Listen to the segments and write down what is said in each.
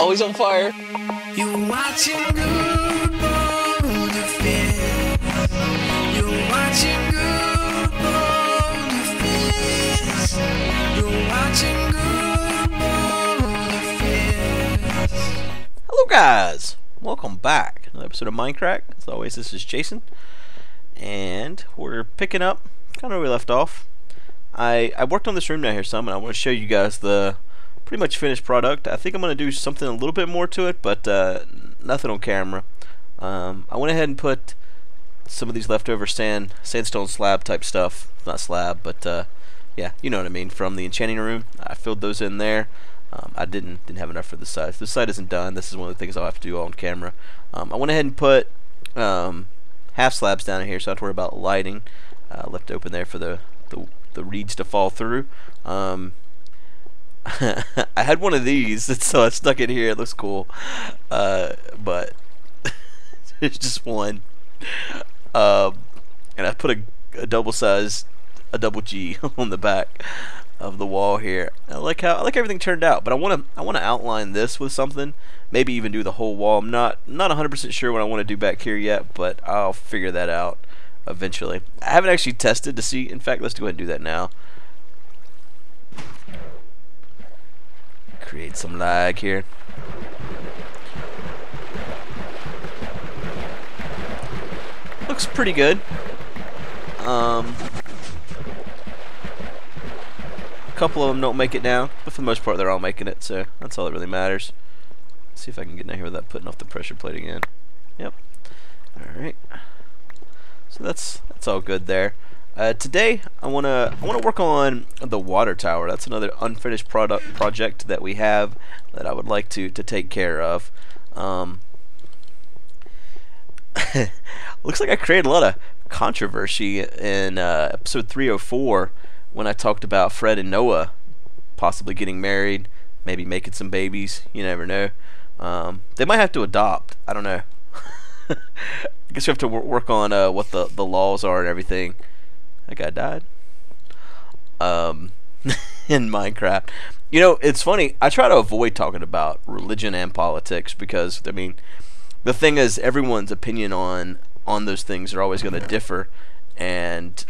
Always on fire. You watching good born defense. You watching good born defense. You watching good born defense. Hello guys! Welcome back. Another episode of Minecraft. As always, this is Jason. And we're picking up kind of where we left off. I, I worked on this room down here some and I want to show you guys the pretty much finished product. I think I'm going to do something a little bit more to it, but uh, nothing on camera. Um, I went ahead and put some of these leftover sand, sandstone slab type stuff. Not slab, but uh, yeah, you know what I mean, from the enchanting room. I filled those in there. Um, I didn't didn't have enough for this side. This side isn't done. This is one of the things I'll have to do on camera. Um, I went ahead and put um, half slabs down here, so I don't have to worry about lighting. Uh, left open there for the, the the reeds to fall through. Um, I had one of these, so I stuck it here. It looks cool, uh, but it's just one. Um, and I put a, a double size, a double G on the back of the wall here. I like how I like everything turned out, but I want to I want to outline this with something. Maybe even do the whole wall. I'm not not 100% sure what I want to do back here yet, but I'll figure that out eventually. I haven't actually tested to see. In fact, let's go ahead and do that now. Create some lag here. Looks pretty good. Um, a couple of them don't make it down, but for the most part they're all making it, so that's all that really matters. Let's see if I can get down here without putting off the pressure plate again. Yep. Alright. So that's that's all good there. Uh, today I wanna I wanna work on the water tower. That's another unfinished product project that we have that I would like to to take care of. Um, looks like I created a lot of controversy in uh, episode 304 when I talked about Fred and Noah possibly getting married, maybe making some babies. You never know. Um, they might have to adopt. I don't know. I guess we have to wor work on uh, what the, the laws are and everything. That guy died. Um, in Minecraft. You know, it's funny. I try to avoid talking about religion and politics because, I mean, the thing is, everyone's opinion on on those things are always going to differ, and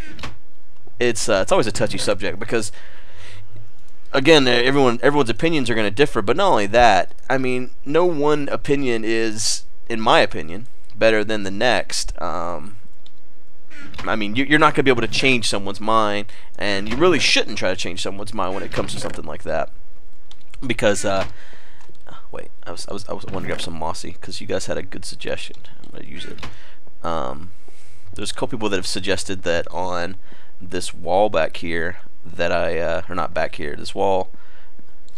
it's uh, it's always a touchy subject because again, everyone everyone's opinions are going to differ. But not only that, I mean, no one opinion is, in my opinion, better than the next. Um, I mean, you're not going to be able to change someone's mind, and you really shouldn't try to change someone's mind when it comes to something like that, because. Uh, wait, I was I was I was wanting to some mossy because you guys had a good suggestion. I'm gonna use it. Um, there's a couple people that have suggested that on this wall back here that I uh, or not back here this wall.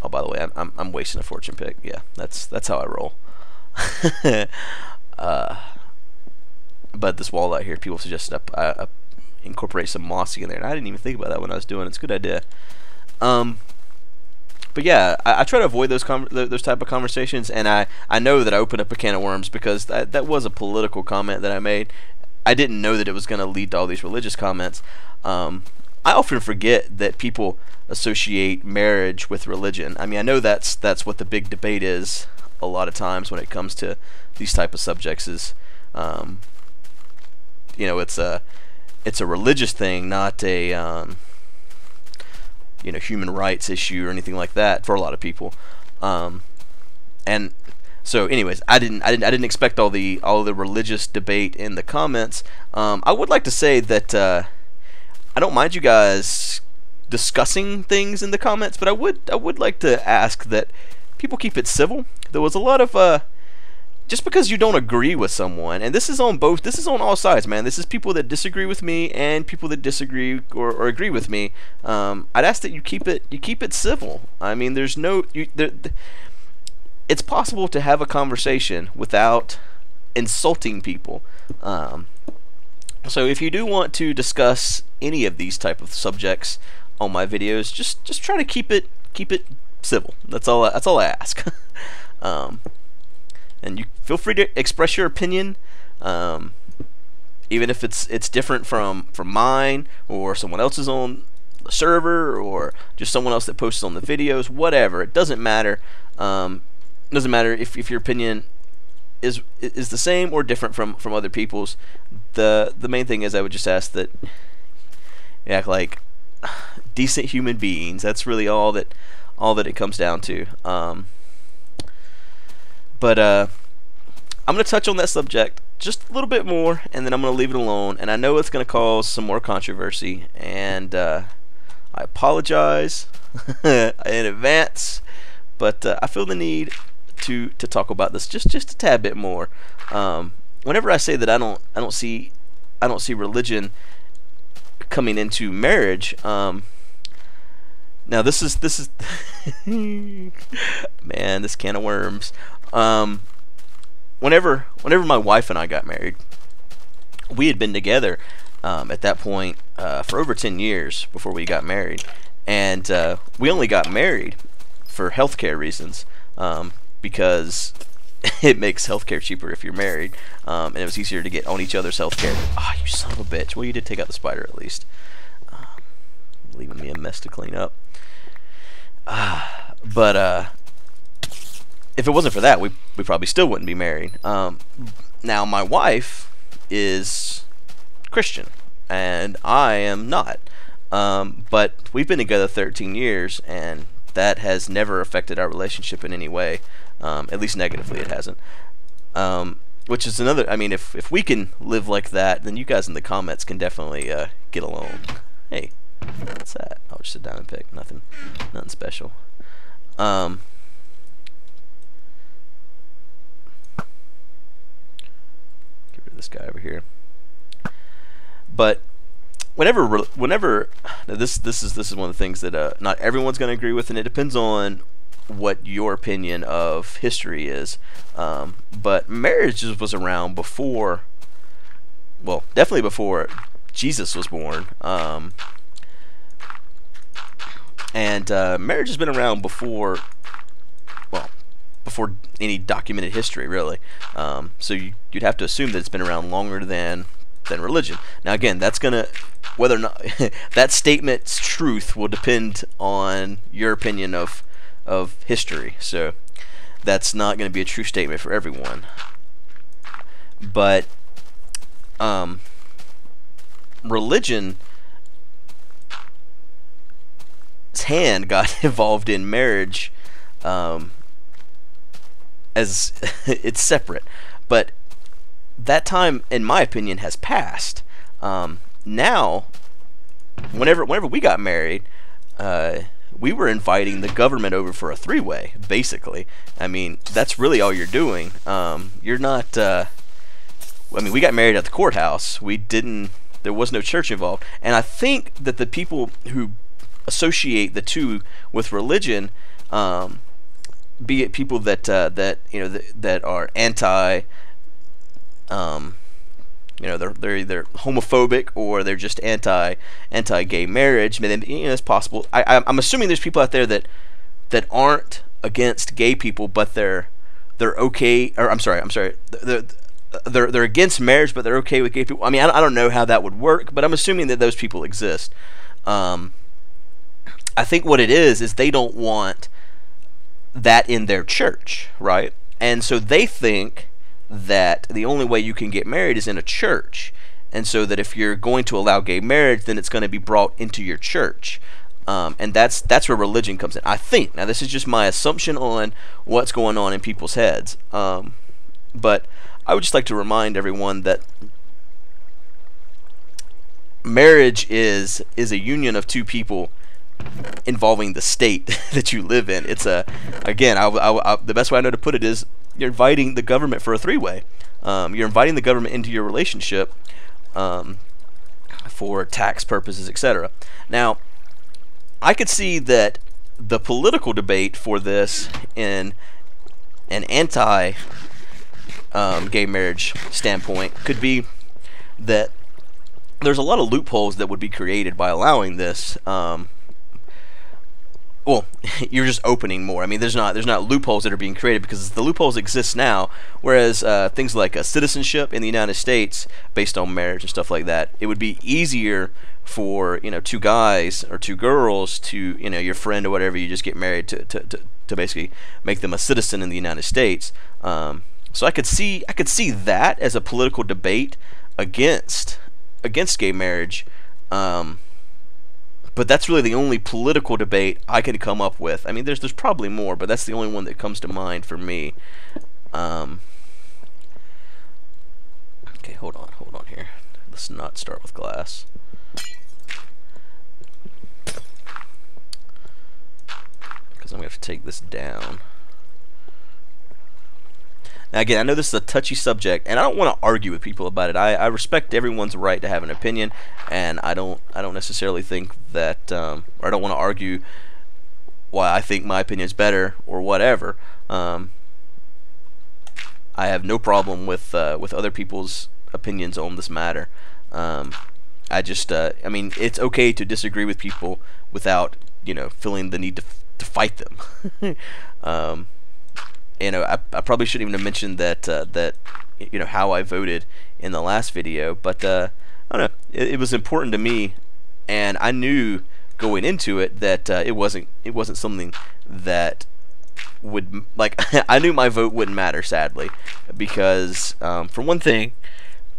Oh, by the way, I'm I'm, I'm wasting a fortune pick. Yeah, that's that's how I roll. uh, but this wall out here, people suggested I, I, incorporate some mossy in there, and I didn't even think about that when I was doing it. It's a good idea. Um, but yeah, I, I, try to avoid those those type of conversations, and I, I know that I opened up a can of worms because that that was a political comment that I made. I didn't know that it was going to lead to all these religious comments. Um, I often forget that people associate marriage with religion. I mean, I know that's that's what the big debate is a lot of times when it comes to these type of subjects. Is um, you know, it's a it's a religious thing, not a um, you know human rights issue or anything like that for a lot of people. Um, and so, anyways, I didn't, I didn't, I didn't expect all the all the religious debate in the comments. Um, I would like to say that uh, I don't mind you guys discussing things in the comments, but I would, I would like to ask that people keep it civil. There was a lot of uh, just because you don't agree with someone, and this is on both, this is on all sides, man. This is people that disagree with me and people that disagree or, or agree with me. Um, I'd ask that you keep it, you keep it civil. I mean, there's no, you, there, it's possible to have a conversation without insulting people. Um, so if you do want to discuss any of these type of subjects on my videos, just just try to keep it keep it civil. That's all. That's all I ask. um, and you feel free to express your opinion, um, even if it's it's different from from mine or someone else's on the server or just someone else that posts on the videos. Whatever, it doesn't matter. Um, doesn't matter if, if your opinion is is the same or different from from other people's. The the main thing is I would just ask that you act like decent human beings. That's really all that all that it comes down to. Um, but uh, I'm gonna touch on that subject just a little bit more, and then I'm gonna leave it alone. And I know it's gonna cause some more controversy, and uh, I apologize in advance, but uh, I feel the need to to talk about this just just a tad bit more. Um, whenever I say that I don't I don't see I don't see religion coming into marriage. Um, now this is this is man this can of worms. Um, whenever whenever my wife and I got married, we had been together um, at that point uh, for over ten years before we got married, and uh, we only got married for healthcare reasons um, because it makes healthcare cheaper if you're married, um, and it was easier to get on each other's healthcare. Ah, oh, you son of a bitch! Well, you did take out the spider at least, um, leaving me a mess to clean up. Uh, but uh, if it wasn't for that, we we probably still wouldn't be married. Um, now my wife is Christian, and I am not. Um, but we've been together 13 years, and that has never affected our relationship in any way. Um, at least negatively, it hasn't. Um, which is another. I mean, if if we can live like that, then you guys in the comments can definitely uh, get along. Hey, what's that? I'll just down and pick. Nothing, nothing special. Um, this guy over here. But whenever whenever this this is this is one of the things that uh, not everyone's going to agree with, and it depends on what your opinion of history is. Um, but marriage was around before, well, definitely before Jesus was born. Um, and uh, marriage has been around before before any documented history, really. Um, so you, would have to assume that it's been around longer than than religion. Now, again, that's gonna whether or not that statement's truth will depend on your opinion of of history. So that's not going to be a true statement for everyone. But um, religion hand got involved in marriage um, as it's separate. But that time, in my opinion, has passed. Um, now, whenever whenever we got married, uh, we were inviting the government over for a three-way. Basically, I mean that's really all you're doing. Um, you're not. Uh, I mean, we got married at the courthouse. We didn't. There was no church involved, and I think that the people who associate the two with religion um, be it people that uh, that you know th- that are anti, um, you know, they're they're either homophobic or they're just anti anti gay marriage. Mean, you know, it's possible. I I'm assuming there's people out there that that aren't against gay people, but they're they're okay. Or I'm sorry, I'm sorry. They're, they're they're against marriage, but they're okay with gay people. I mean, I, I don't know how that would work, but I'm assuming that those people exist. Um, I think what it is is they don't want that in their church, right? And so they think that the only way you can get married is in a church. And so that if you're going to allow gay marriage, then it's going to be brought into your church. Um, and that's that's where religion comes in. I think. Now, this is just my assumption on what's going on in people's heads. Um, but I would just like to remind everyone that marriage is is a union of two people involving the state that you live in. It's a again, I, I, I, the best way I know to put it is you're inviting the government for a three-way. Um, you're inviting the government into your relationship um, for tax purposes, etc. Now, I could see that the political debate for this in an anti um, gay marriage standpoint could be that there's a lot of loopholes that would be created by allowing this. Um, well, you're just opening more. I mean, there's not there's not loopholes that are being created because the loopholes exist now. Whereas uh, things like a citizenship in the United States, based on marriage and stuff like that, it would be easier for you know two guys or two girls to you know your friend or whatever you just get married to to, to, to basically make them a citizen in the United States. Um, so I could see I could see that as a political debate against against gay marriage. Um, but that's really the only political debate I can come up with. I mean, there's there's probably more, but that's the only one that comes to mind for me. Um, okay, hold on, hold on here. Let's not start with glass. Because I'm going to have to take this down. Now, again, I know this is a touchy subject, and I don't want to argue with people about it. I, I respect everyone's right to have an opinion, and I don't I don't necessarily think that, um, or I don't want to argue why I think my opinion is better or whatever. Um, I have no problem with uh, with other people's opinions on this matter. Um, I just, uh, I mean, it's okay to disagree with people without, you know, feeling the need to to fight them. um, you know, I, I probably shouldn't even have mentioned that uh, that you know how I voted in the last video, but uh, I don't know. It, it, was important to me, and I knew going into it that uh, it wasn't it wasn't something that would like I knew my vote wouldn't matter sadly because um, for one thing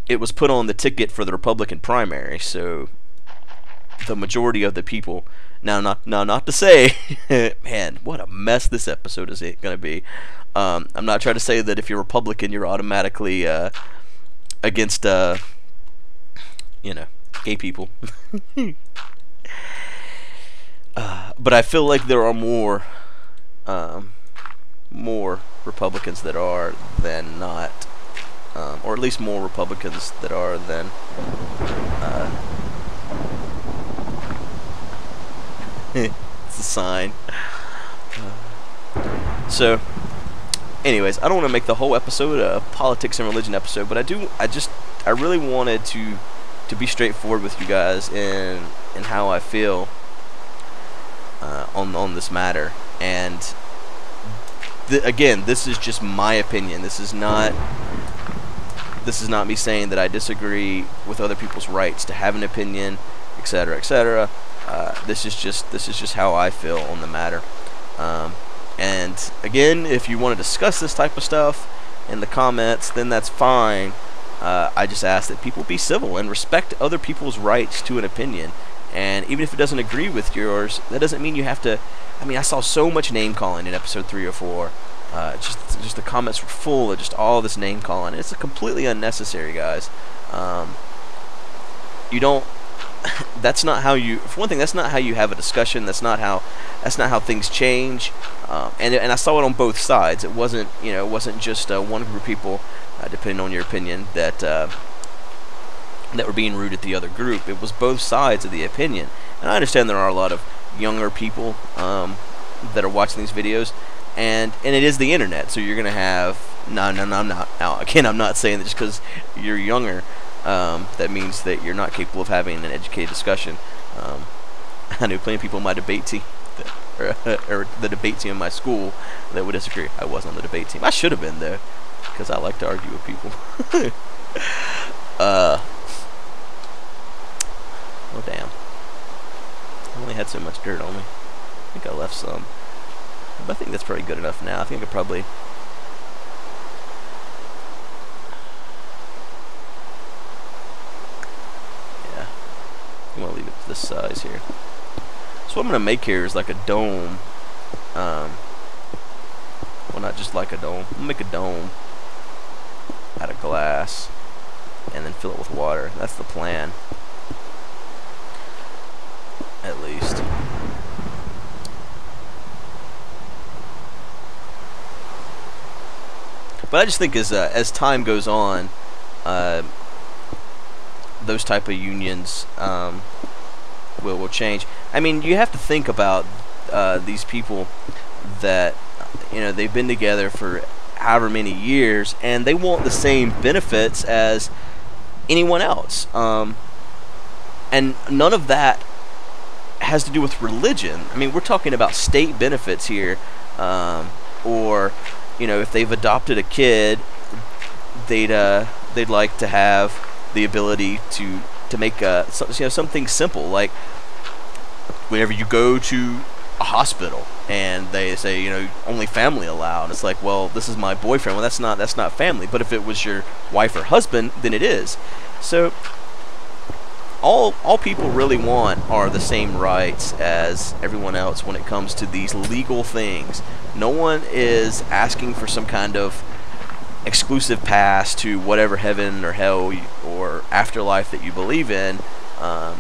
it was put on the ticket for the Republican primary so the majority of the people now not now not to say man what a mess this episode is going to be um, I'm not trying to say that if you're Republican, you're automatically uh, against, uh, you know, gay people. uh, but I feel like there are more, um, more Republicans that are than not, um, or at least more Republicans that are than. Uh, it's a sign. so anyways, I don't want to make the whole episode a politics and religion episode, but I do. I just I really wanted to to be straightforward with you guys in in how I feel uh, on on this matter. And th again, this is just my opinion. This is not this is not me saying that I disagree with other people's rights to have an opinion, etc., etc. Uh, this is just this is just how I feel on the matter. Um, and again, if you want to discuss this type of stuff in the comments, then that's fine. Uh, I just ask that people be civil and respect other people's rights to an opinion. And even if it doesn't agree with yours, that doesn't mean you have to. I mean, I saw so much name calling in episode three or four. Uh, just, just the comments were full of just all this name calling. It's completely unnecessary, guys. Um, you don't that's not how you. For one thing, that's not how you have a discussion. That's not how. That's not how things change. Um, and and I saw it on both sides. It wasn't you know it wasn't just uh, one group of people, uh, depending on your opinion, that uh, that were being rude at the other group. It was both sides of the opinion. And I understand there are a lot of younger people um, that are watching these videos, and and it is the internet, so you're gonna have no no no I'm not now again I'm not saying that just because you're younger um, that means that you're not capable of having an educated discussion. Um, I knew plenty of people in my debate team, or, or, the debate team in my school, that would disagree. I wasn't on the debate team. I should have been there, because I like to argue with people. uh, oh damn! I only had so much dirt on me. I think I left some, but I think that's pretty good enough now. I think I could probably I'm going to leave it to this size here. So what I'm going to make here is like a dome. Um, well, not just like a dome. I'm make a dome out of glass and then fill it with water. That's the plan. At least. But I just think as uh, as time goes on, uh, those type of unions um, will will change. I mean, you have to think about uh, these people that you know they've been together for however many years, and they want the same benefits as anyone else. Um, and none of that has to do with religion. I mean, we're talking about state benefits here, um, or you know, if they've adopted a kid, they'd uh, they'd like to have the ability to to make uh, some, you know something simple like whenever you go to a hospital and they say you know only family allowed it's like well this is my boyfriend. Well that's not that's not family. But if it was your wife or husband then it is. So all all people really want are the same rights as everyone else when it comes to these legal things. No one is asking for some kind of exclusive pass to whatever heaven or hell or afterlife that you believe in um,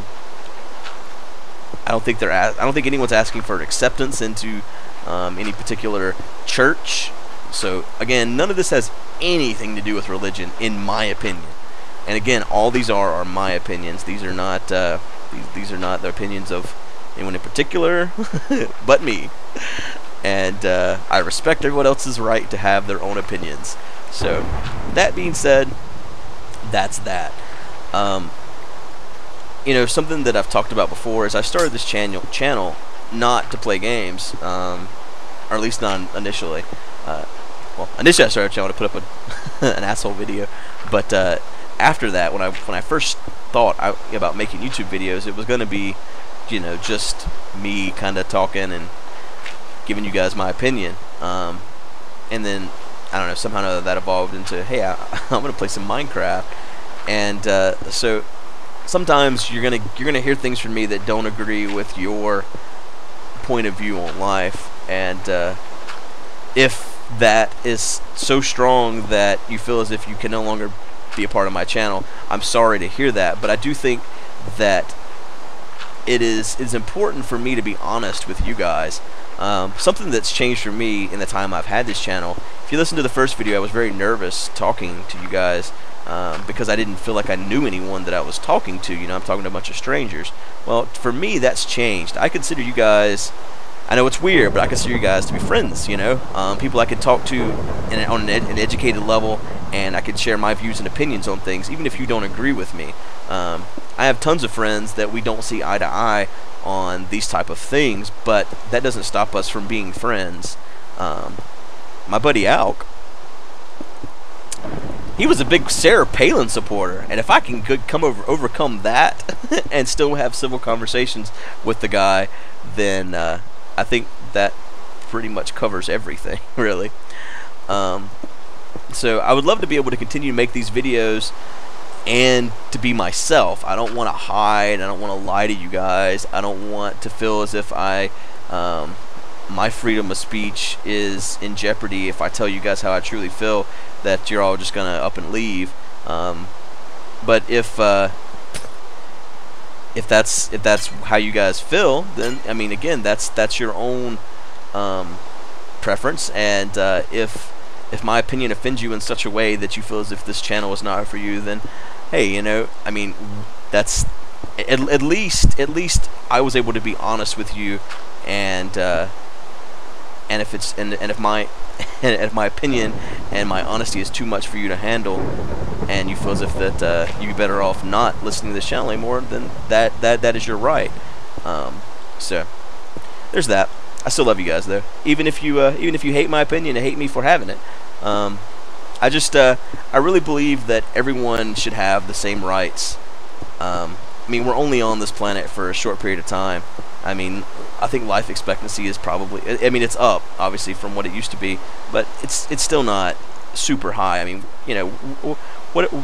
I don't think they're. I don't think anyone's asking for acceptance into um, any particular church. So again, none of this has anything to do with religion, in my opinion. And again, all these are are my opinions. These are not. Uh, these, these are not the opinions of anyone in particular, but me. And uh, I respect everyone else's right to have their own opinions. So, that being said, that's that. Um, you know, something that I've talked about before is I started this channel channel not to play games, um, or at least not initially. Uh, well, initially I started a channel to put up a an asshole video, but uh, after that, when I when I first thought I, about making YouTube videos, it was going to be, you know, just me kind of talking and giving you guys my opinion. Um, and then I don't know somehow that evolved into hey I, am going to play some Minecraft, and uh, so sometimes you're gonna you're gonna hear things from me that don't agree with your point of view on life, and uh, if that is so strong that you feel as if you can no longer be a part of my channel, I'm sorry to hear that, but I do think that it is is important for me to be honest with you guys. Um, something that's changed for me in the time I've had this channel. If you listen to the first video, I was very nervous talking to you guys um, because I didn't feel like I knew anyone that I was talking to. You know, I'm talking to a bunch of strangers. Well, for me, that's changed. I consider you guys. I know it's weird, but I consider you guys to be friends. You know, um, people I can talk to in, on an, ed an, educated level, and I can share my views and opinions on things, even if you don't agree with me. Um, I have tons of friends that we don't see eye to eye on these type of things, but that doesn't stop us from being friends. Um, my buddy Alk, he was a big Sarah Palin supporter, and if I can come over overcome that and still have civil conversations with the guy, then uh, I think that pretty much covers everything, really. Um, so I would love to be able to continue to make these videos and to be myself. I don't want to hide. I don't want to lie to you guys. I don't want to feel as if I um, my freedom of speech is in jeopardy if I tell you guys how I truly feel that you're all just gonna up and leave. Um, but if uh, if that's if that's how you guys feel, then I mean, again, that's that's your own um, preference. And uh, if if my opinion offends you in such a way that you feel as if this channel is not for you, then hey, you know, I mean, that's at, at least at least I was able to be honest with you, and uh, and if it's and, and if my and if my opinion and my honesty is too much for you to handle, and you feel as if that uh, you'd be better off not listening to this channel anymore, then that that that is your right. Um, so there's that. I still love you guys though, even if you uh, even if you hate my opinion and hate me for having it. Um, I just uh, I really believe that everyone should have the same rights. Um, I mean, we're only on this planet for a short period of time. I mean, I think life expectancy is probably. I mean, it's up obviously from what it used to be, but it's it's still not super high. I mean, you know, what it,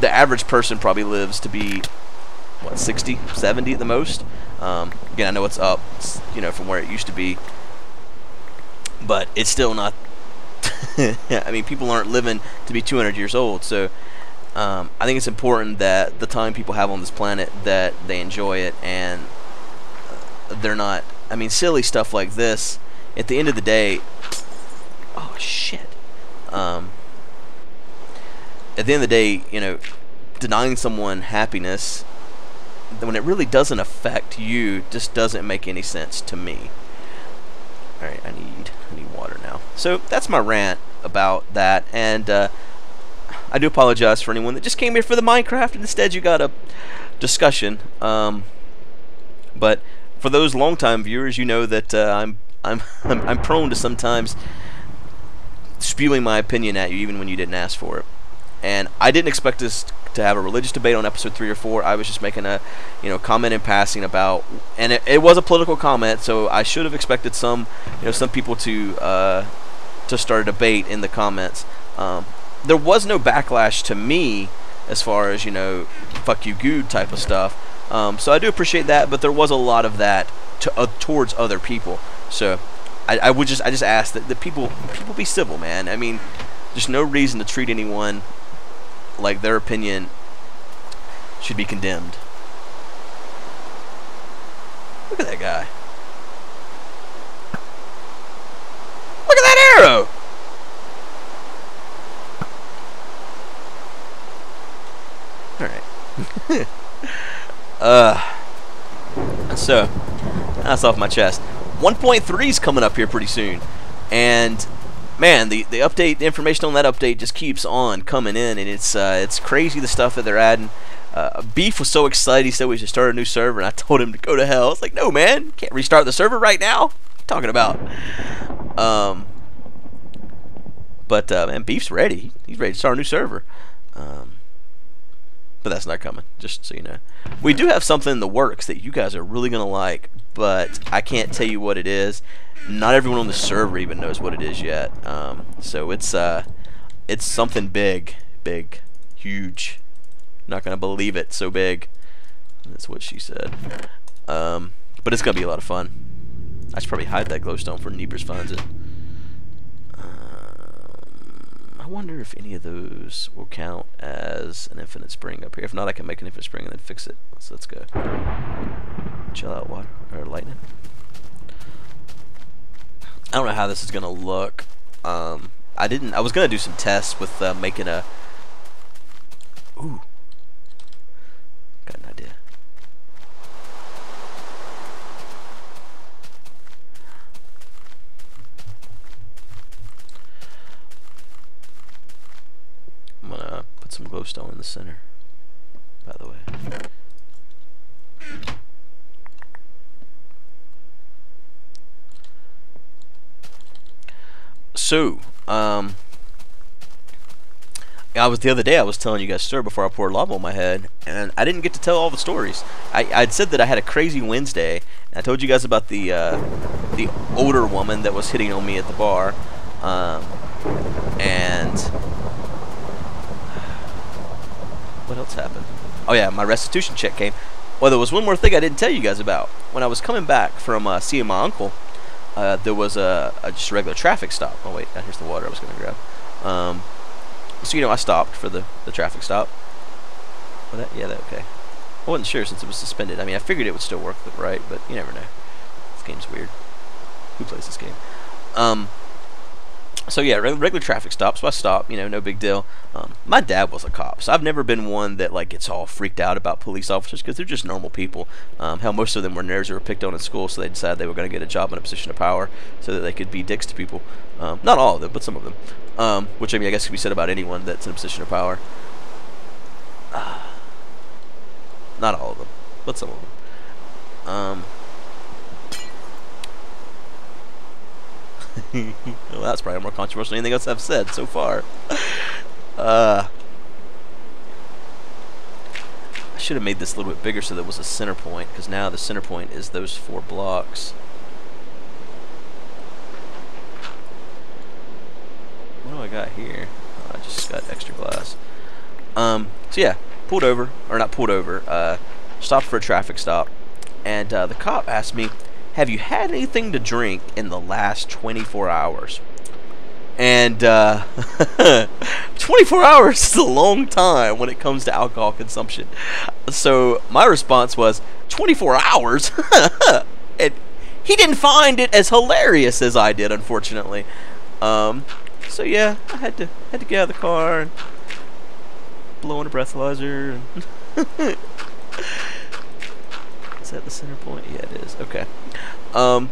the average person probably lives to be what 60, 70 at the most. Um, again, I know it's up, you know, from where it used to be, but it's still not. I mean, people aren't living to be 200 years old, so. Um, I think it's important that the time people have on this planet that they enjoy it and they're not. I mean, silly stuff like this. At the end of the day, oh shit. Um, at the end of the day, you know, denying someone happiness when it really doesn't affect you just doesn't make any sense to me. All right, I need I need water now. So that's my rant about that, and uh, I do apologize for anyone that just came here for the Minecraft and instead you got a discussion. Um, but for those longtime viewers, you know that uh, I'm, I'm I'm prone to sometimes spewing my opinion at you, even when you didn't ask for it. And I didn't expect this. to have a religious debate on episode three or four. I was just making a, you know, comment in passing about, and it, it was a political comment, so I should have expected some, you know, some people to uh, to start a debate in the comments. Um, there was no backlash to me as far as you know, fuck you, good type of stuff. Um, so I do appreciate that, but there was a lot of that to, uh, towards other people. So I, I would just I just ask that the people people be civil, man. I mean, there's no reason to treat anyone like their opinion should be condemned. Look at that guy. Alright. uh, so, that's off my chest. 1.3 is coming up here pretty soon. And man, the, the update, the information on that update just keeps on coming in, and it's uh, it's crazy the stuff that they're adding. Uh, Beef was so excited, he said we should start a new server, and I told him to go to hell. I was like, no, man, can't restart the server right now. Talking about? Um, but uh, man, Beef's ready. He's ready to start a new server. Um, but that's not coming. Just so you know, we do have something in the works that you guys are really gonna like, but I can't tell you what it is. Not everyone on the server even knows what it is yet. Um, so it's uh, it's something big, big, huge. Not gonna believe it. So big. That's what she said. Um, but it's gonna be a lot of fun. I should probably hide that glowstone for Nebris finds it. Um, I wonder if any of those will count as an infinite spring up here. If not, I can make an infinite spring and then fix it. So let's go. Chill out, water or lightning. I don't know how this is gonna look. Um, I didn't. I was gonna do some tests with uh, making a. Ooh. Got an idea. I'm gonna put some glowstone in the center. By the way. So, um, I was the other day. I was telling you guys story before I poured lava on my head, and I didn't get to tell all the stories. I I'd said that I had a crazy Wednesday. I told you guys about the uh, the older woman that was hitting on me at the bar, um, and what else happened? Oh yeah, my restitution check came. Well, there was one more thing I didn't tell you guys about. When I was coming back from uh, seeing my uncle, uh, there was a, a, just a regular traffic stop. Oh wait, here's the water I was going to grab. Um, so you know, I stopped for the, the traffic stop. That, yeah, that okay. I wasn't sure since it was suspended. I mean, I figured it would still work right, but you never know. This game's weird. Who plays this game? Um, so yeah, regular traffic stops. I stop. You know, no big deal. Um, my dad was a cop, so I've never been one that like gets all freaked out about police officers because they're just normal people. Um, hell, most of them were nerds who were picked on in school, so they decided they were going to get a job in a position of power so that they could be dicks to people. Um, not all of them, but some of them. Um, which I mean, I guess could be said about anyone that's in a position of power. Uh, not all of them, but some of them. Um, well, that's probably more controversial than anything else I've said so far. Uh, I should have made this a little bit bigger so there was a center point, because now the center point is those four blocks. What do I got here? Oh, I just got extra glass. Um, so yeah, pulled over, or not pulled over, uh, stopped for a traffic stop, and uh, the cop asked me, have you had anything to drink in the last 24 hours? And uh, 24 hours is a long time when it comes to alcohol consumption. So my response was 24 hours. and he didn't find it as hilarious as I did, unfortunately. Um, so yeah, I had to had to get out of the car and blow in a breathalyzer. Is that the center point? Yeah, it is. Okay. Um,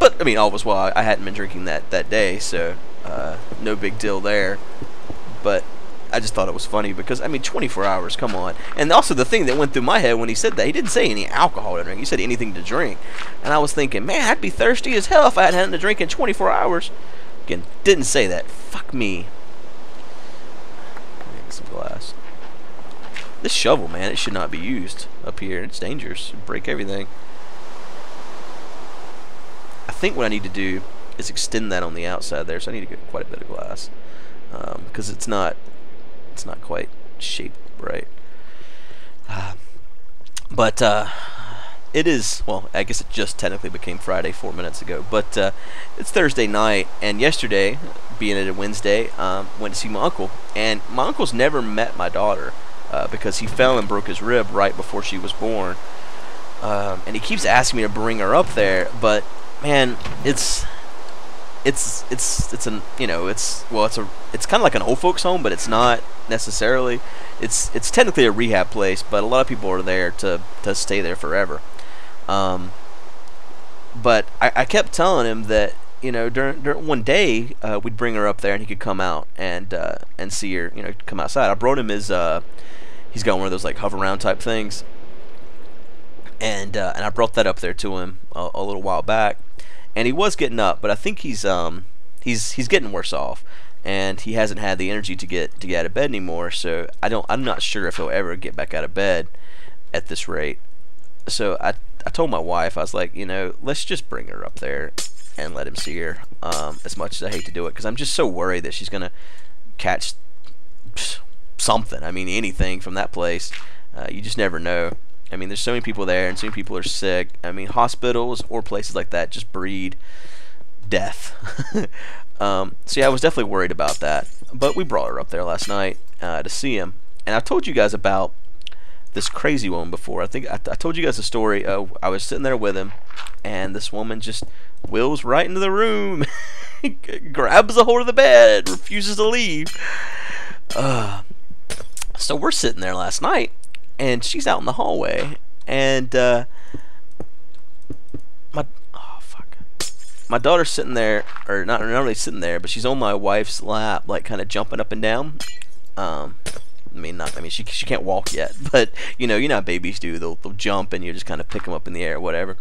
but I mean, all was well. I hadn't been drinking that that day, so uh, no big deal there. But I just thought it was funny because I mean, 24 hours. Come on. And also the thing that went through my head when he said that, he didn't say any alcohol to drink. He said anything to drink. And I was thinking, man, I'd be thirsty as hell if I hadn't had to drink in 24 hours. Again, didn't say that. Fuck me. Some glass. This shovel, man, it should not be used up here. It's dangerous. It'd break everything. I think what I need to do is extend that on the outside there, so I need to get quite a bit of glass because um, it's not it's not quite shaped right. Uh, but uh, it is well. I guess it just technically became Friday four minutes ago, but uh, it's Thursday night, and yesterday, being it a Wednesday, um, went to see my uncle, and my uncle's never met my daughter uh, because he fell and broke his rib right before she was born, um, and he keeps asking me to bring her up there, but man, it's it's it's it's an you know it's well it's a it's kind of like an old folks home but it's not necessarily. It's it's technically a rehab place but a lot of people are there to to stay there forever. Um, but I, I kept telling him that you know during, during one day uh, we'd bring her up there and he could come out and uh, and see her you know come outside. I brought him his uh, he's got one of those like hover around type things and uh, and I brought that up there to him a, a little while back and he was getting up, but I think he's um he's he's getting worse off, and he hasn't had the energy to get to get out of bed anymore. So I don't I'm not sure if he'll ever get back out of bed at this rate. So I I told my wife I was like you know let's just bring her up there and let him see her. Um, as much as I hate to do it, because I'm just so worried that she's gonna catch something. I mean anything from that place. Uh, you just never know. I mean, there's so many people there, and so many people are sick. I mean, hospitals or places like that just breed death. um, so yeah, I was definitely worried about that. But we brought her up there last night uh, to see him, and I've told you guys about this crazy woman before. I think I, I told you guys a story. Uh, I was sitting there with him, and this woman just wheels right into the room, grabs a hold of the bed, refuses to leave. Uh, so we're sitting there last night, and she's out in the hallway, and uh, my oh fuck, my daughter's sitting there, or not, not really sitting there, but she's on my wife's lap, like kind of jumping up and down. Um, I mean, not. I mean, she she can't walk yet, but you know, you know how babies do. They'll they'll jump and you just kind of pick them up in the air, or whatever.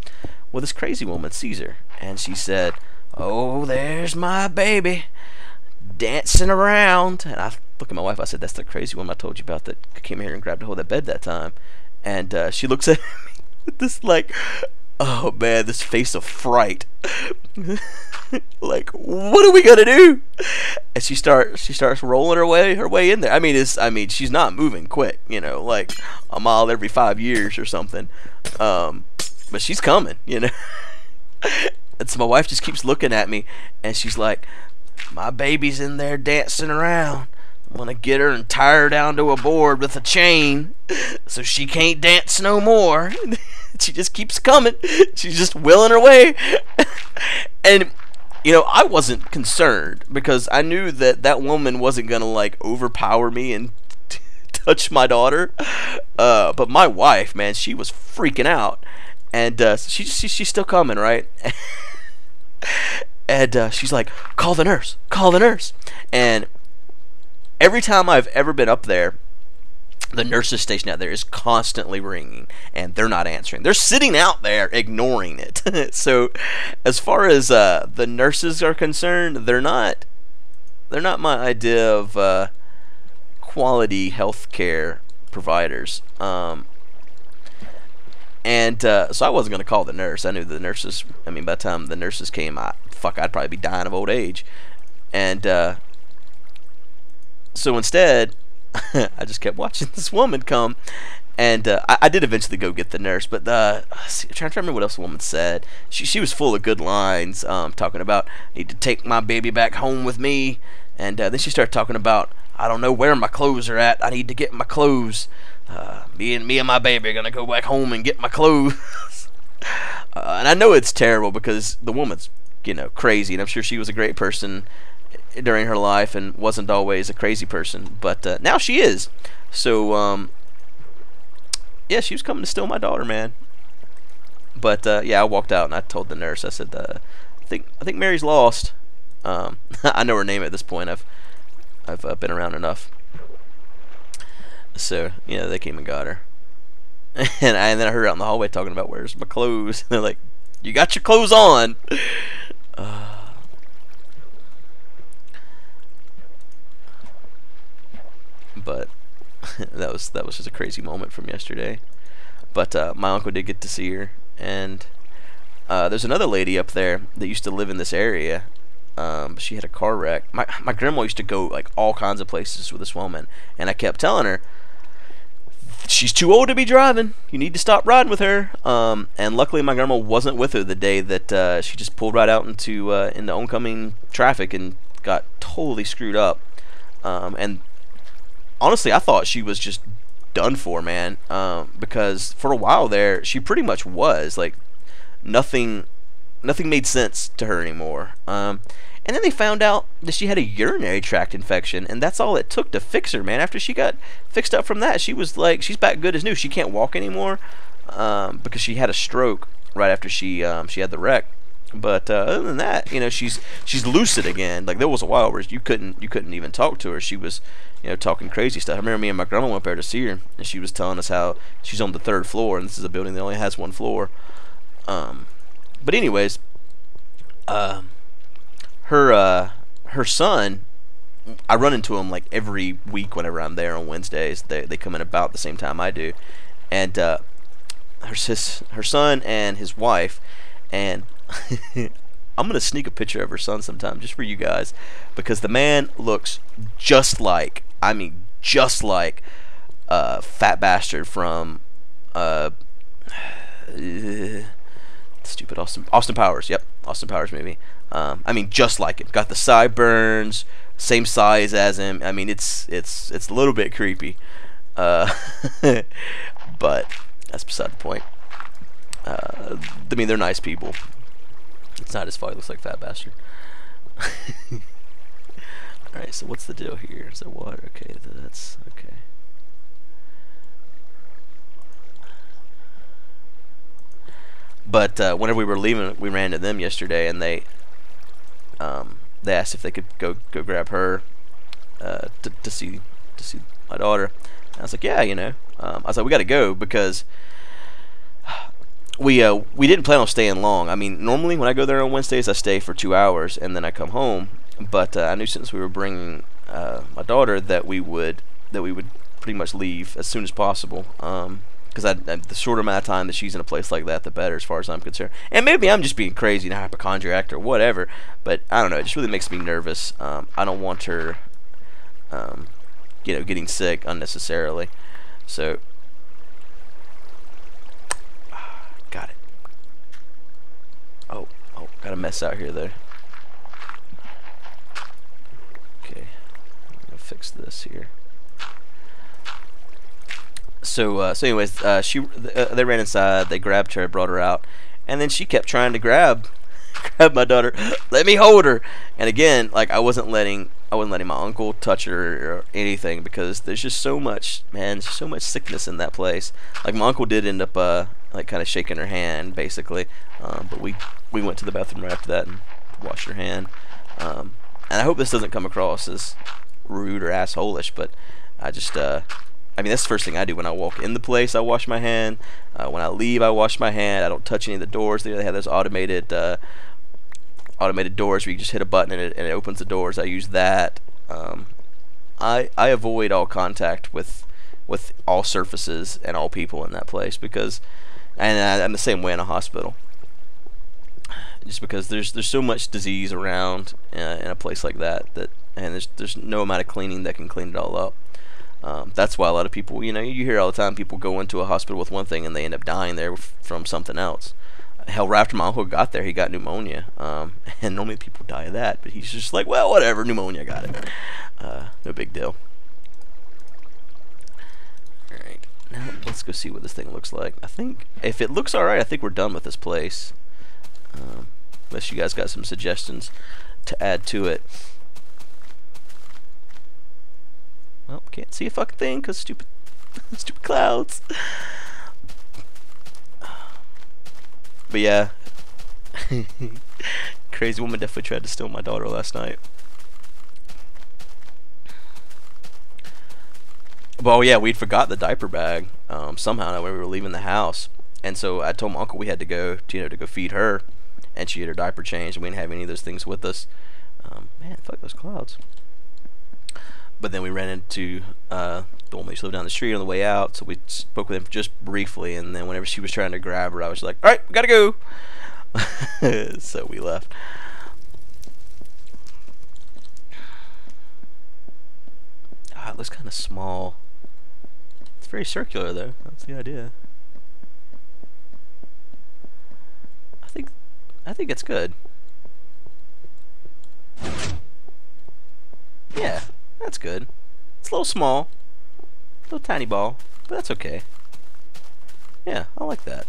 Well, this crazy woman sees her, and she said, "Oh, there's my baby." dancing around. And I look at my wife. I said, "That's the crazy one I told you about that came here and grabbed a hold of that bed that time." And uh, she looks at me with this like, "Oh man, this face of fright." like, what are we gonna do? And she starts she starts rolling her way her way in there. I mean, it's I mean she's not moving quick, you know, like a mile every five years or something. Um, but she's coming, you know. and so my wife just keeps looking at me, and she's like, my baby's in there dancing around. I'm gonna get her and tie her down to a board with a chain so she can't dance no more. she just keeps coming. She's just willing her way. and you know, I wasn't concerned because I knew that that woman wasn't gonna like overpower me and t- touch my daughter. Uh, but my wife, man, she was freaking out, and uh, she, she she's still coming, right? and uh, she's like, "Call the nurse! Call the nurse!" And every time I've ever been up there, the nurses station out there is constantly ringing, and they're not answering. They're sitting out there ignoring it. so, as far as uh, the nurses are concerned, they're not they're not my idea of uh, quality healthcare providers. Um, and uh, so I wasn't going to call the nurse. I knew the nurses. I mean, by the time the nurses came, I fuck, I'd probably be dying of old age. And uh, so instead, I just kept watching this woman come. And uh, I, I, did eventually go get the nurse, but see, I'm trying to remember what else the woman said. She she was full of good lines, um, talking about need to take my baby back home with me, and uh, then she started talking about I don't know where my clothes are at. I need to get my clothes. Uh, me and me and my baby are gonna go back home and get my clothes. Uh, and I know it's terrible because the woman's you know crazy, and I'm sure she was a great person during her life and wasn't always a crazy person, but uh, now she is. So um, yeah, she was coming to steal my daughter, man. But uh, yeah, I walked out and I told the nurse. I said, uh, "I think I think Mary's lost." Um, I know her name at this point. I've I've uh, been around enough. So yeah, they came and got her. and, I, and then I heard her out in the hallway talking about where's my clothes. And they're like, "You got your clothes on." Uh, but that was that was just a crazy moment from yesterday. But uh, my uncle did get to see her, and uh, there's another lady up there that used to live in this area. Um, she had a car wreck. My my grandma used to go like all kinds of places with this woman, and I kept telling her, she's too old to be driving. You need to stop riding with her. Um, and luckily, my grandma wasn't with her the day that uh, she just pulled right out into uh, into oncoming traffic and got totally screwed up. Um, and honestly, I thought she was just done for, man. Um, because for a while there, she pretty much was like nothing. Nothing made sense to her anymore. Um, and then they found out that she had a urinary tract infection, and that's all it took to fix her, man. After she got fixed up from that, she was like, she's back good as new. She can't walk anymore um, because she had a stroke right after she um, she had the wreck. But uh, other than that, you know, she's she's lucid again. Like there was a while where you couldn't you couldn't even talk to her. She was, you know, talking crazy stuff. I remember me and my grandma went up there to see her, and she was telling us how she's on the third floor, and this is a building that only has one floor. Um, but anyways, uh, her uh, her son, I run into him like every week whenever I'm there on Wednesdays. They they come in about the same time I do, and uh, her sis, her son and his wife, and I'm gonna sneak a picture of her son sometime just for you guys, because the man looks just like I mean just like uh, fat bastard from uh, stupid Austin Austin Powers. Yep, Austin Powers movie. Um, I mean, just like it. Got the sideburns, same size as him. I mean, it's it's it's a little bit creepy, uh, but that's beside the point. Uh, I mean, they're nice people. It's not his fault. He looks like fat bastard. All right. So what's the deal here? Is there water? Okay, that's okay. But uh, whenever we were leaving, we ran into them yesterday, and they um, they asked if they could go go grab her uh, to, to see to see my daughter. And I was like, yeah, you know. Um, I was like, we got to go because we uh, we didn't plan on staying long. I mean, normally when I go there on Wednesdays, I stay for two hours and then I come home. But uh, I knew since we were bringing uh, my daughter that we would that we would pretty much leave as soon as possible. Um, because I, I, the shorter amount of time that she's in a place like that, the better, as far as I'm concerned. And maybe I'm just being crazy and a hypochondriac or whatever, but I don't know. It just really makes me nervous. Um, I don't want her, um, you know, getting sick unnecessarily. So, got it. Oh, oh, got a mess out here though. Okay, I'm gonna fix this here so uh, so anyways, uh, she uh, they ran inside. They grabbed her, brought her out, and then she kept trying to grab grab my daughter. Let me hold her. And again, like I wasn't letting I wasn't letting my uncle touch her or anything because there's just so much man, so much sickness in that place. Like my uncle did end up uh, like kind of shaking her hand basically, um, but we we went to the bathroom right after that and washed her hand. Um, and I hope this doesn't come across as rude or assholeish, but I just uh, I mean, that's the first thing I do when I walk in the place. I wash my hand. Uh, when I leave, I wash my hand. I don't touch any of the doors. They have those automated uh, automated doors where you just hit a button and it, and it opens the doors. I use that. Um, I I avoid all contact with with all surfaces and all people in that place because, and I, I'm the same way in a hospital. Just because there's there's so much disease around uh, in a place like that that and there's there's no amount of cleaning that can clean it all up. Um, that's why a lot of people, you know, you hear all the time people go into a hospital with one thing and they end up dying there from something else. Hell, right after my uncle got there, he got pneumonia. Um, and normally people die of that, but he's just like, well, whatever, pneumonia, got it. Uh, no big deal. Let's go see what this thing looks like. I think, if it looks alright, I think we're done with this place. Um, unless you guys got some suggestions to add to it. Well, can't see a fucking thing because stupid, stupid clouds. But yeah, crazy woman definitely tried to steal my daughter last night. Well, yeah, we'd forgot the diaper bag um, somehow when we were leaving the house, and so I told my uncle we had to go, to, you know, to go feed her, and she had her diaper changed, and we didn't have any of those things with us. Um, man, fuck those clouds. but then we ran into uh, the woman who lived down the street on the way out, so we spoke with him just briefly. And then whenever she was trying to grab her, I was like, "All right, we gotta go." so we left. Ah, it looks kind of small. Very circular, though. That's the idea. I think, I think it's good. Yeah, that's good. It's a little small, A little tiny ball, but that's okay. Yeah, I like that.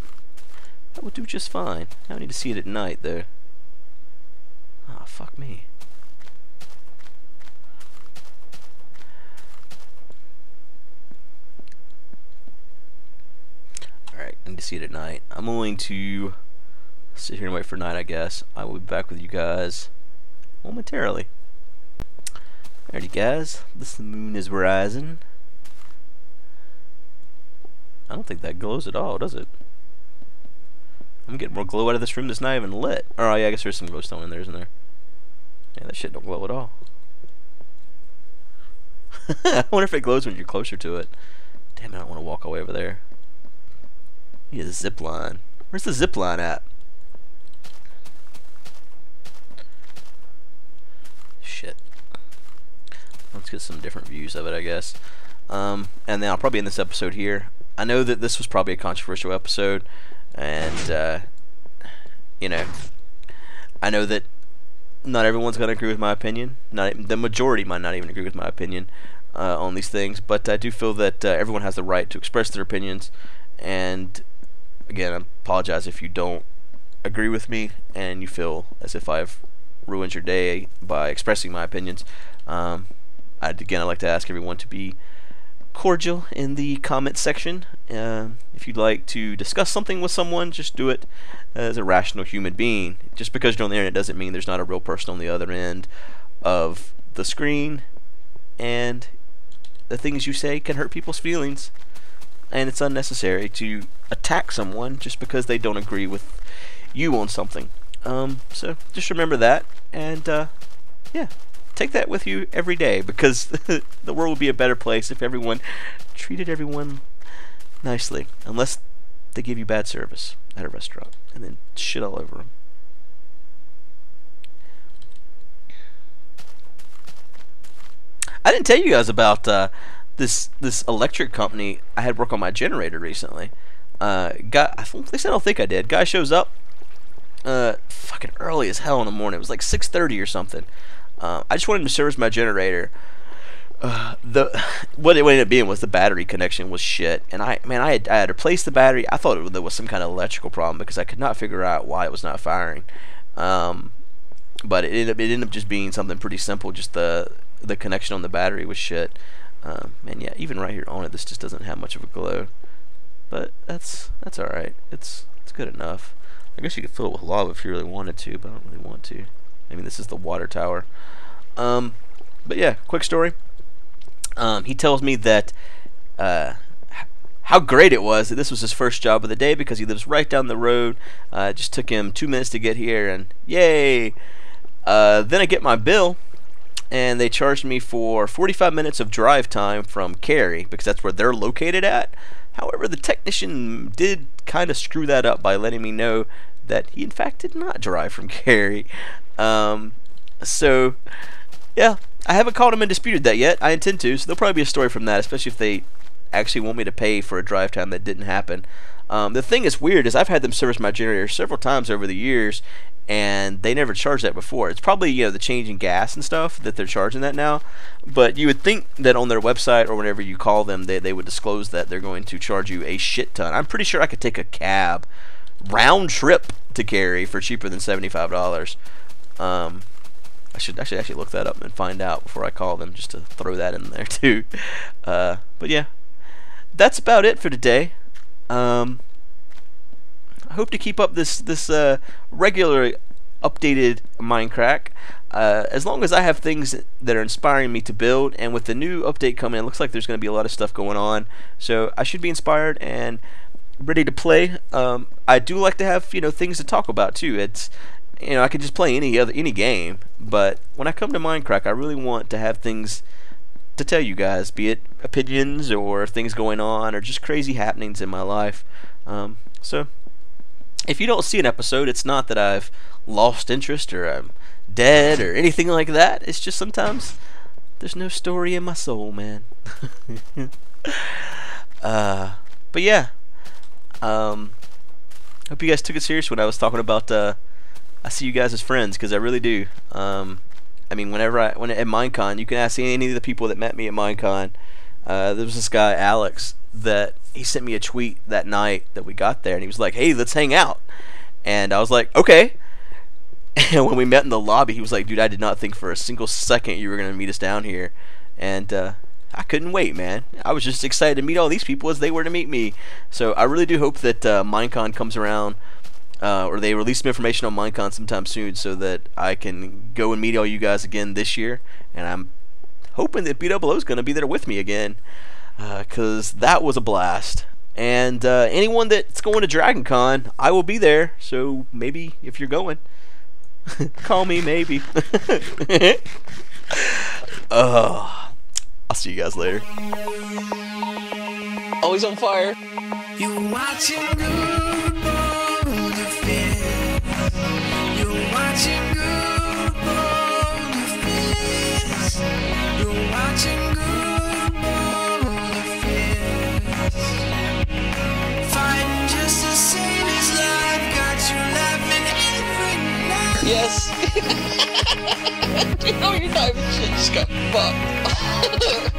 That would do just fine. I need to see it at night, though. Ah, fuck me. Need to see it at night. I'm willing to sit here and wait for night, I guess. I will be back with you guys momentarily. Alrighty, guys. This the moon is rising. I don't think that glows at all, does it? I'm getting more glow out of this room that's not even lit. Oh, yeah, I guess there's some glowstone in there, isn't there? Yeah, that shit don't glow at all. I wonder if it glows when you're closer to it. Damn, I don't want to walk away over there. Need a zip line. Where's the zip line at? Shit. Let's get some different views of it, I guess. Um, and then I'll probably end this episode here. I know that this was probably a controversial episode, and uh, you know, I know that not everyone's going to agree with my opinion. Not the majority might not even agree with my opinion uh, on these things, but I do feel that uh, everyone has the right to express their opinions. And again, I apologize if you don't agree with me and you feel as if I've ruined your day by expressing my opinions. Um, I'd again, I'd like to ask everyone to be cordial in the comment section. Uh, if you'd like to discuss something with someone, just do it as a rational human being. Just because you're on the internet doesn't mean there's not a real person on the other end of the screen, and the things you say can hurt people's feelings. And it's unnecessary to attack someone just because they don't agree with you on something. Um, so just remember that, and uh, yeah take that with you every day because the world would be a better place if everyone treated everyone nicely, unless they give you bad service at a restaurant and then shit all over them. I didn't tell you guys about uh, this this electric company. I had work on my generator recently. Uh, guy, I at least I don't think I did. Guy shows up, uh, fucking early as hell in the morning. It was like 6:30 or something. Uh, I just wanted to service my generator. Uh, the what it ended up being was the battery connection was shit, and I man I had I had replaced the battery. I thought it, there was some kind of electrical problem because I could not figure out why it was not firing. Um, but it ended up it ended up just being something pretty simple. Just the the connection on the battery was shit. Um, and yeah, even right here on it, this just doesn't have much of a glow. But that's that's all right. It's it's good enough. I guess you could fill it with lava if you really wanted to, but I don't really want to. I mean, this is the water tower. Um, but yeah, quick story. Um, he tells me that uh, how great it was that this was his first job of the day because he lives right down the road. Uh, it just took him two minutes to get here, and yay! Uh, then I get my bill, and they charged me for 45 minutes of drive time from Cary because that's where they're located at. However, the technician did kind of screw that up by letting me know that he in fact did not drive from Cary. Um, so, yeah, I haven't called him and disputed that yet. I intend to, so there'll probably be a story from that, especially if they actually want me to pay for a drive time that didn't happen. Um, the thing that's weird is I've had them service my generator several times over the years, and they never charged that before. It's probably you know the change in gas and stuff that they're charging that now. But you would think that on their website or whenever you call them, they they would disclose that they're going to charge you a shit ton. I'm pretty sure I could take a cab round trip to Cary for cheaper than seventy five dollars. Um, I should actually actually look that up and find out before I call them, just to throw that in there too. Uh, but yeah, that's about it for today. Um, hope to keep up this this uh, regular updated Minecraft. Uh, as long as I have things that are inspiring me to build, and with the new update coming, it looks like there's going to be a lot of stuff going on. So I should be inspired and ready to play. Um, I do like to have you know things to talk about too. It's you know, I could just play any other any game, but when I come to Minecraft, I really want to have things to tell you guys, be it opinions or things going on or just crazy happenings in my life. Um, so, if you don't see an episode, it's not that I've lost interest or I'm dead or anything like that. It's just sometimes there's no story in my soul, man. uh, but yeah, um, hope you guys took it serious when I was talking about. Uh, I see you guys as friends because I really do. Um, I mean, whenever I when at Minecon, you can ask any of the people that met me at Minecon. Uh, there was this guy Alex that he sent me a tweet that night that we got there, and he was like, "Hey, let's hang out." And I was like, "Okay." And when we met in the lobby, he was like, "Dude, I did not think for a single second you were gonna meet us down here," and uh, I couldn't wait, man. I was just excited to meet all these people as they were to meet me. So I really do hope that uh, Minecon comes around. Uh, or they release some information on Minecon sometime soon so that I can go and meet all you guys again this year. And I'm hoping that BWO is going to be there with me again because uh, that was a blast. And uh, anyone that's going to Dragon Con, I will be there. So maybe if you're going, call me maybe. uh, I'll see you guys later. Always on fire. You watching good bold affairs. You're watching good bold affairs. You're watching good you know your diamond shit just got fucked.